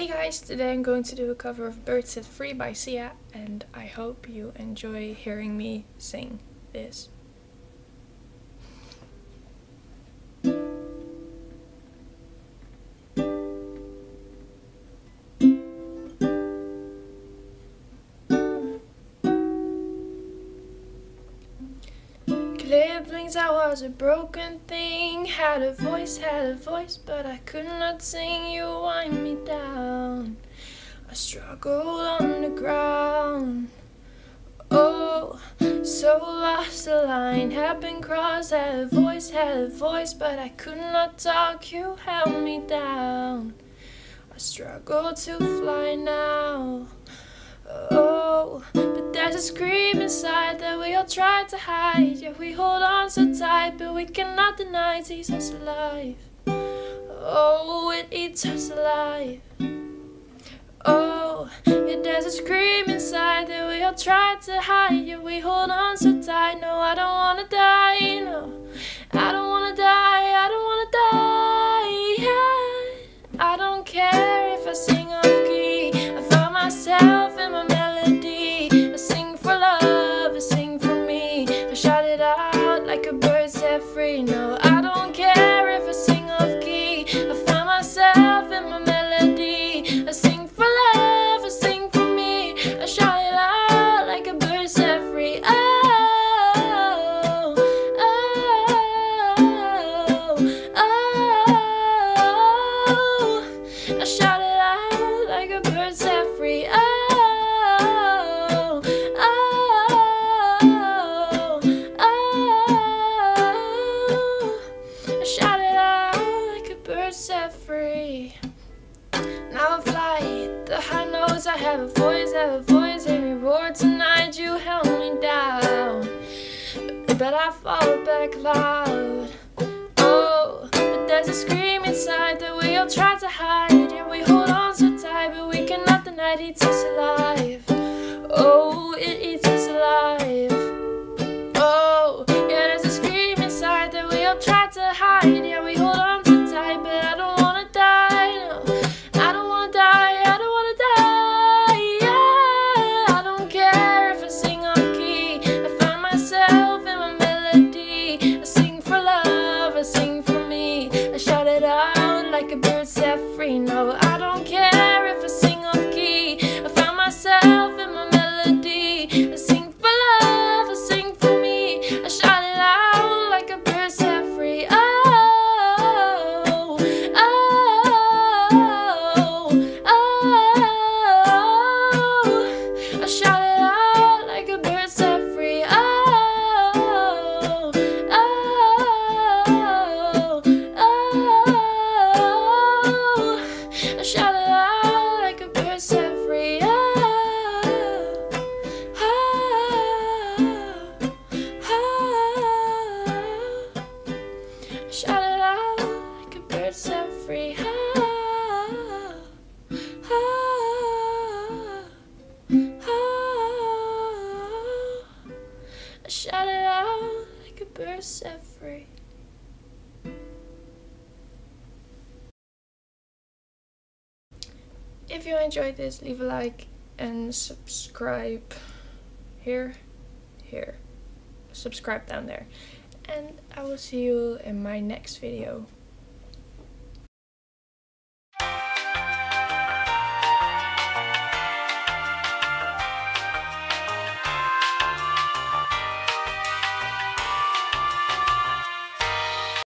Hey guys, today I'm going to do a cover of Birds Set Free by Sia and I hope you enjoy hearing me sing this. Clippings, I was a broken thing. Had a voice, had a voice, but I could not sing. You wind me down. I struggled on the ground. Oh, so lost the line had been crossed. Had a voice, had a voice, but I could not talk. You held me down. I struggle to fly now. Oh, but there's a scream inside that we all try to hide. Yeah, we hold on so tight, but we cannot deny it eats us alive. Oh, it eats us alive. Oh, yeah, there's a scream inside that we all try to hide. Yeah, we hold on so tight. No, I don't wanna die. No, I don't wanna die. I don't wanna die. Yeah. I don't care if I sing off key. I found myself in my I shout it out like a bird set free. Oh, oh, oh, I shout it out like a bird set free. Oh, oh, oh, I shout it out like a bird set free. Now I fly the high notes. I have a voice, I have a voice. Me roar tonight. You held me down, but I fall back loud. Oh, but there's a scream inside that we all try to hide. I don't care If you enjoyed this, leave a like and subscribe here, here. Subscribe down there. And I will see you in my next video.